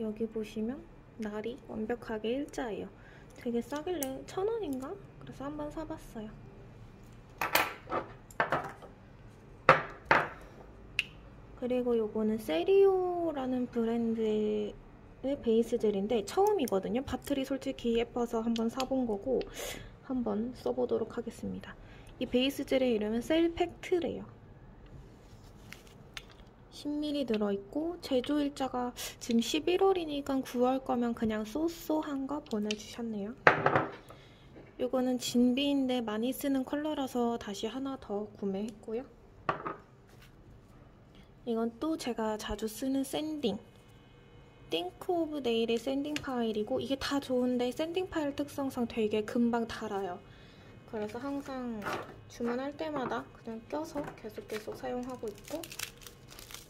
여기 보시면 날이 완벽하게 일자예요. 되게 싸길래 천 원인가? 그래서 한번 사봤어요. 그리고 요거는 세리오라는 브랜드의 베이스 젤인데 처음이거든요. 바틀이 솔직히 예뻐서 한번 사본 거고 한번 써보도록 하겠습니다. 이 베이스 젤의 이름은 셀팩트래요. 10ml 들어있고 제조 일자가 지금 11월이니까 9월 거면 그냥 so so한 거 보내주셨네요. 이거는 진비인데 많이 쓰는 컬러라서 다시 하나 더 구매했고요. 이건 또 제가 자주 쓰는 sanding. Think of Nail의 sanding file이고 이게 다 좋은데 sanding file 특성상 되게 금방 닳아요. 그래서 항상 주문할 때마다 그냥 껴서 계속 계속 사용하고 있고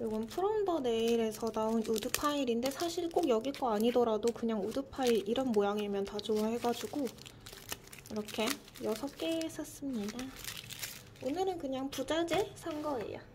이건 From the Nail에서 나온 wood file인데 사실 꼭 여기 거 아니더라도 그냥 wood file 이런 모양이면 다 좋아해가지고 이렇게 6개 샀습니다. 오늘은 그냥 부자재 산 거예요.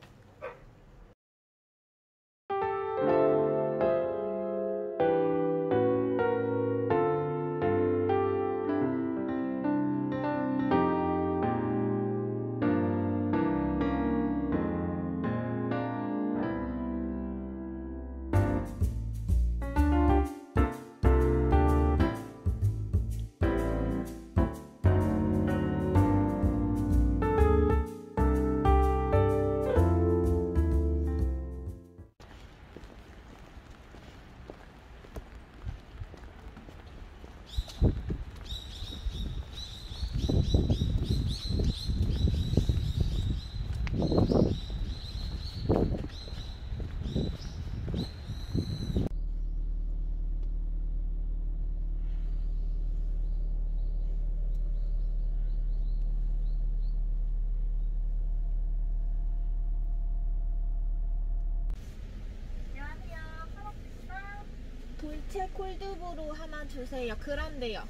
돌체 콜드브루 하나 주세요. 그란데요.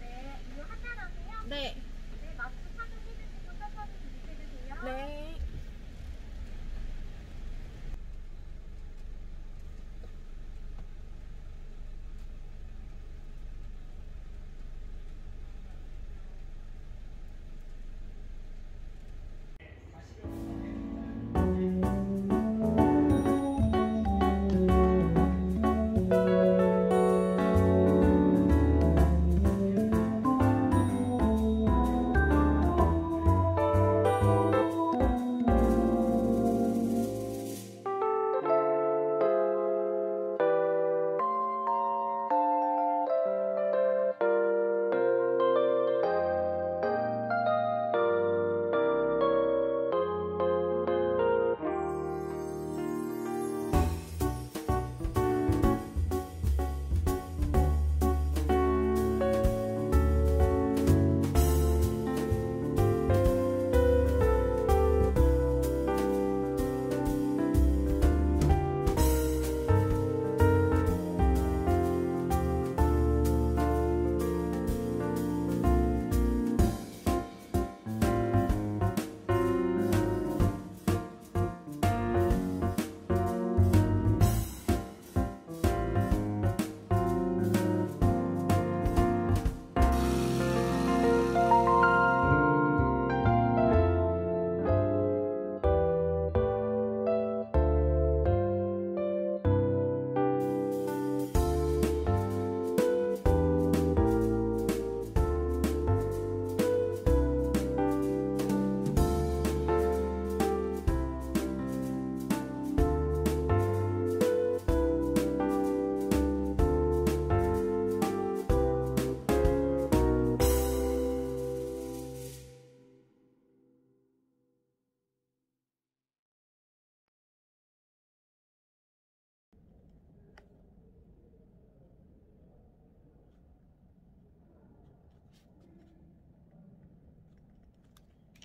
네, 이거 하나라고요? 네. 네, 마스크 착용해주시고 서커트 드리해주세요. 네.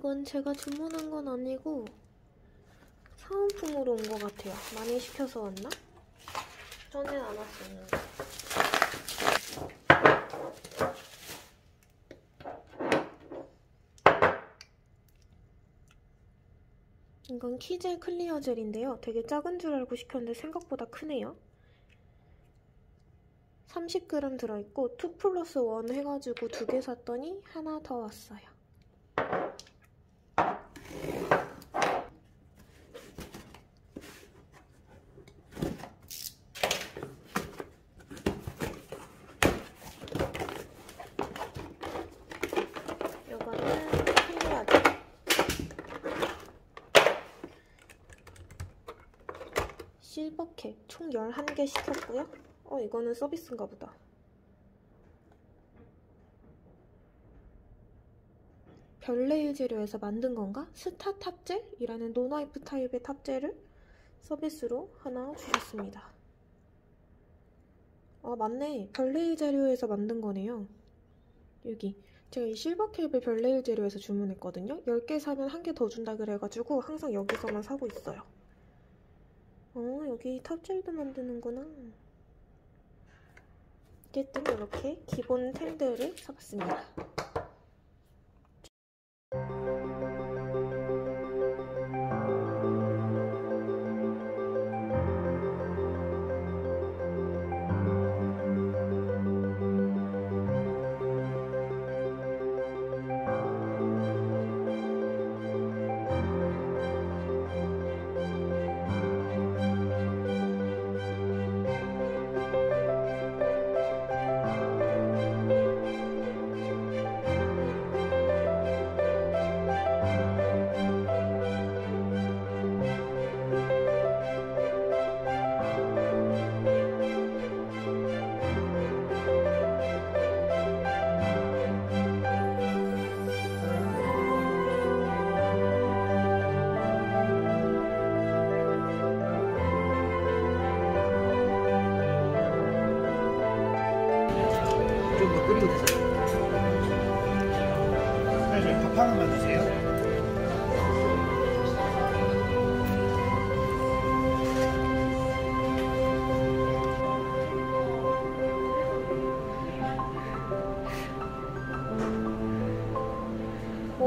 이건 제가 주문한 건 아니고 사은품으로 온 것 같아요. 많이 시켜서 왔나? 전엔 안 왔었는데. 이건 키젤 clear gel인데요. 되게 작은 줄 알고 시켰는데 생각보다 크네요. 30g 들어있고 2 플러스 1 해가지고 두 개 샀더니 하나 더 왔어요. 이거는 필요하죠. 실버캡 총 11개 시켰고요. 어, 이거는 서비스인가 보다. 별네일 재료에서 만든 건가? 스타 top gel이라는 no wipe 타입의 top gel을 서비스로 하나 주셨습니다. 아, 맞네. 별네일 재료에서 만든 거네요. 여기. 제가 이 실버 캡을 별내일 재료에서 주문했거든요. 10개 사면 한 개 더 준다 그래가지고 항상 여기서만 사고 있어요. 어, 여기 탑젤도 만드는구나. 어쨌든 이렇게 기본 템들을 사봤습니다.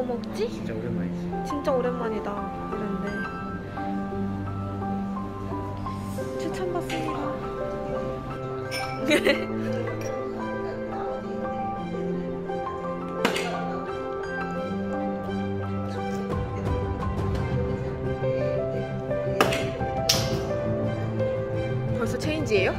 뭐 먹지? 진짜 오랜만이지 진짜 오랜만이다 그런데 추천받습니다 벌써 체인지예요?